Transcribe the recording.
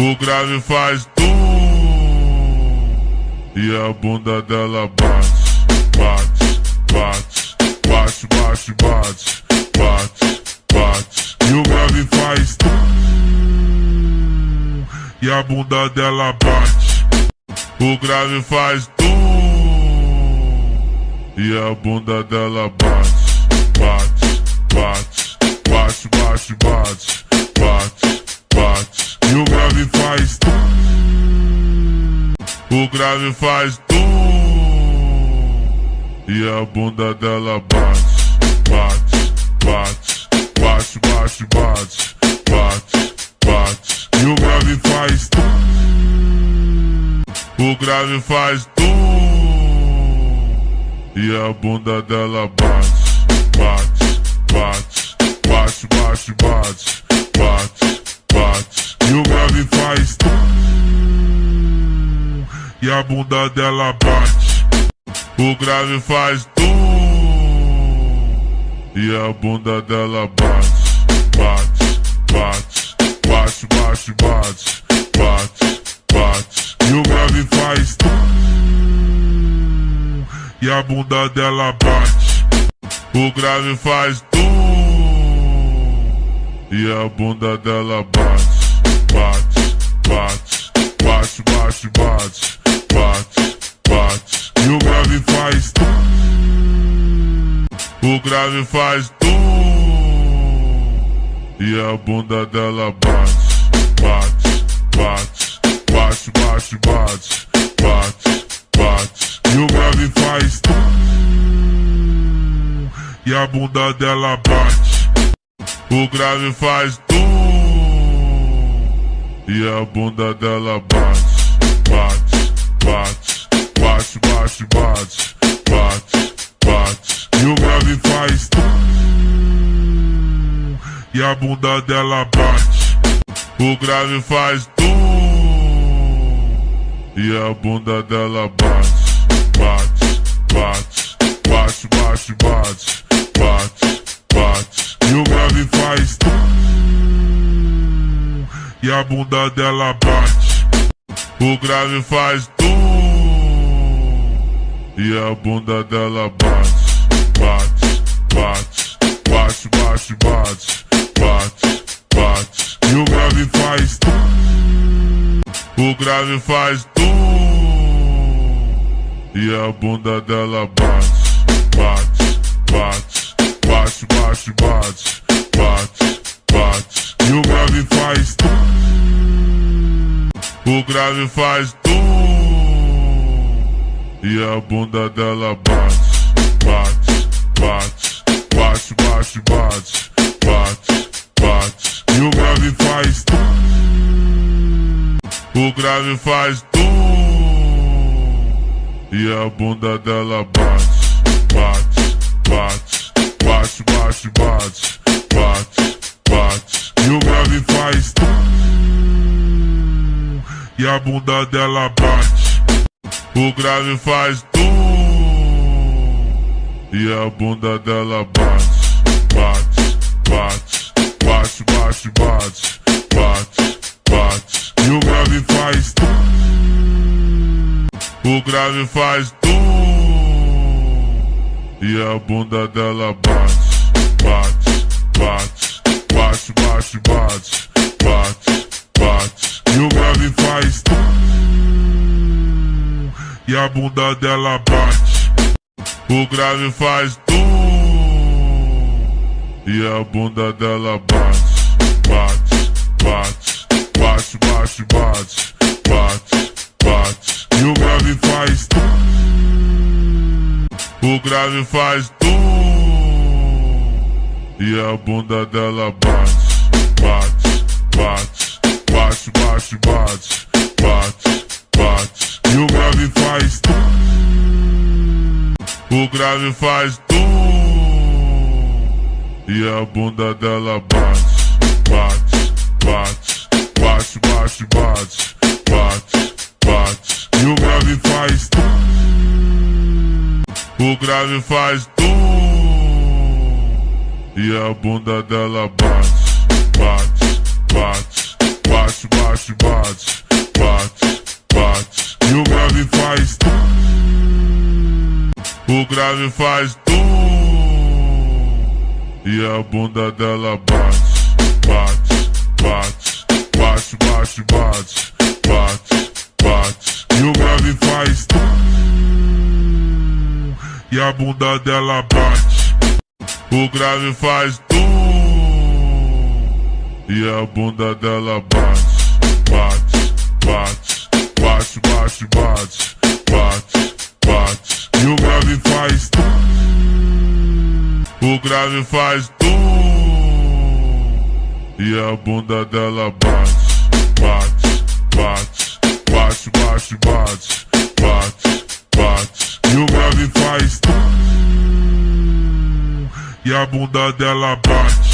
O grave faz tum e a bunda dela bate, bate, bate, bate, bate, bate, bate, bate. E o grave faz tum e a bunda dela bate. O grave faz tum e a bunda dela bate, bate, bate, bate, bate, bate, bate. E o grave faz tum. O grave faz tum e a bunda dela bate, bate, bate, bate, bate, bate, bate, bate. E o grave faz tum. O grave faz tum e a bunda dela bate, bate, bate, bate, bate, bate, bate, a bunda dela bate. O grave faz tum e a bunda dela bate, bate, bate, bate, bate, bate, bate, bate. E o grave faz tum e a bunda dela bate. O grave faz tum e a bunda dela bate, bate, bate, bate, bate, bate grave faz. O grave faz tum. E a bunda dela bate, bate, bate, bate, bate, bate, bate, bate. E o grave faz tum. E a bunda dela bate. O grave faz tum. E a bunda dela bate a bunda dela bate. O grave faz tum, e a bunda dela bate, bate, bate, bate, bate, bate, bate, bate. E o grave faz tum, e a bunda dela bate. O grave faz e a bunda dela bate, bate, bate, bate, bate, bate, bate, bate. E o grave faz tum, o grave faz tum, e a bunda dela bate, bate, bate, bate, bate, bate, bate, bate. E o grave faz tum, o grave faz tum e a bunda dela bate, bate, bate, bate, bate, bate, bate. Grave faz tum, e a bunda dela bate, bate, bate, bate, bate, bate, bate, bate. E o grave faz tum, e a bunda dela bate. O grave faz tum e a bunda dela bate, bate, bate, bate, bate, bate, o grave faz tum e a bunda dela bate, bate, bate, bate, bate, bate, bate, bate. E o grave faz tum e a bunda dela bate. O grave faz tum e a bunda dela bate, bate, bate, bate, bate, bate, o grave faz tum e a bunda dela bate, bate, bate, bate, bate, bate, bate, bate. E o grave faz tum. O grave faz tum. E a bunda dela bate, bate, bate, bate, bate, bate, bate, bate. E o grave faz tum. O grave faz tum e a bunda dela bate, bate, bate, bate, bate, bate, bate, bate. E o grave faz tum, o grave faz tum e a bunda dela bate, bate, bate, bate, bate, bate, bate, bate. E o grave faz tum. E a bunda dela bate. O grave faz e a bunda dela bate, bate, bate, bate, bate, bate, bate, bate. E o grave faz tum. O grave faz tum. E a bunda dela bate, bate, a bunda dela bate.